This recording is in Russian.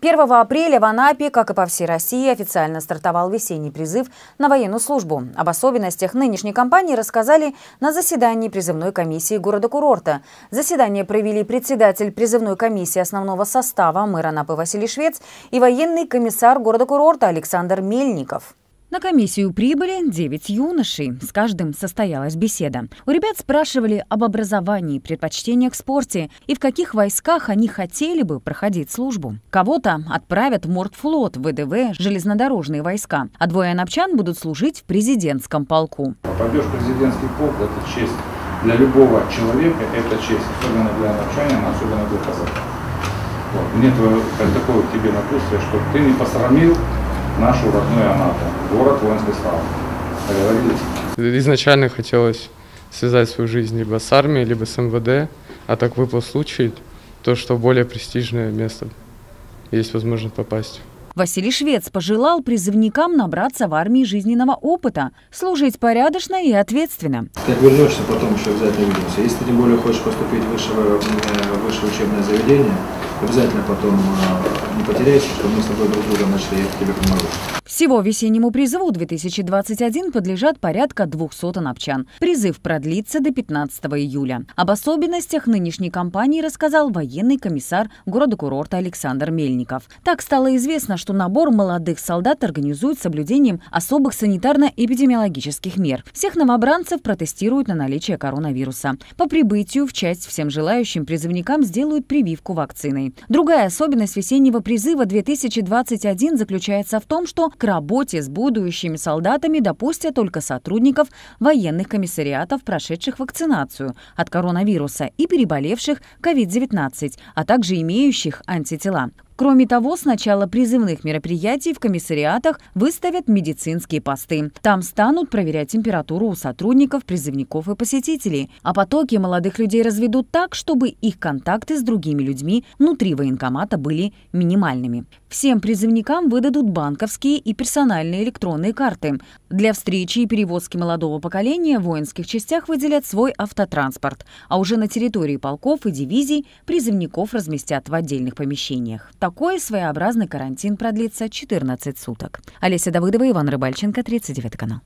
1 апреля в Анапе, как и по всей России, официально стартовал весенний призыв на военную службу. Об особенностях нынешней кампании рассказали на заседании призывной комиссии города-курорта. Заседание провели председатель призывной комиссии основного состава мэр Анапы Василий Швец и военный комиссар города-курорта Александр Мельников. На комиссию прибыли 9 юношей. С каждым состоялась беседа. У ребят спрашивали об образовании, предпочтениях в спорте и в каких войсках они хотели бы проходить службу. Кого-то отправят в Мордфлот, ВДВ, железнодорожные войска, а двое анапчан будут служить в президентском полку. В президентский полк – это честь. Для любого человека это честь, особенно для анапчанина, особенно для казака. Вот. Нет такого тебе напутствия, чтобы ты не посрамил нашу родную Анапу, город воинской славы. Договорились? Изначально хотелось связать свою жизнь либо с армией, либо с МВД, а так выпал случай, то, что более престижное место есть возможность попасть. Василий Швец пожелал призывникам набраться в армии жизненного опыта, служить порядочно и ответственно. Как вернешься, потом еще обязательно увидимся. Если ты тем более хочешь поступить в высшее, в высшее учебное заведение, обязательно потом э, не потеряйся, чтобы мы с тобой друг друга нашли, я тебе помогу. Всего весеннему призыву 2021 подлежат порядка 200 анапчан. Призыв продлится до 15 июля. Об особенностях нынешней кампании рассказал военный комиссар города-курорта Александр Мельников. Так стало известно, что набор молодых солдат организуют соблюдением особых санитарно-эпидемиологических мер. Всех новобранцев протестируют на наличие коронавируса. По прибытию в часть всем желающим призывникам сделают прививку вакциной. Другая особенность весеннего призыва 2021 заключается в том, что к работе с будущими солдатами допустят только сотрудников военных комиссариатов, прошедших вакцинацию от коронавируса и переболевших COVID-19, а также имеющих антитела. Кроме того, с начала призывных мероприятий в комиссариатах выставят медицинские посты. Там станут проверять температуру у сотрудников, призывников и посетителей. А потоки молодых людей разведут так, чтобы их контакты с другими людьми внутри военкомата были минимальными. Всем призывникам выдадут банковские и персональные электронные карты. Для встречи и перевозки молодого поколения в воинских частях выделят свой автотранспорт, а уже на территории полков и дивизий призывников разместят в отдельных помещениях. Такой своеобразный карантин продлится 14 суток. Олеся Давыдова, Иван Рыбальченко, 39 канал.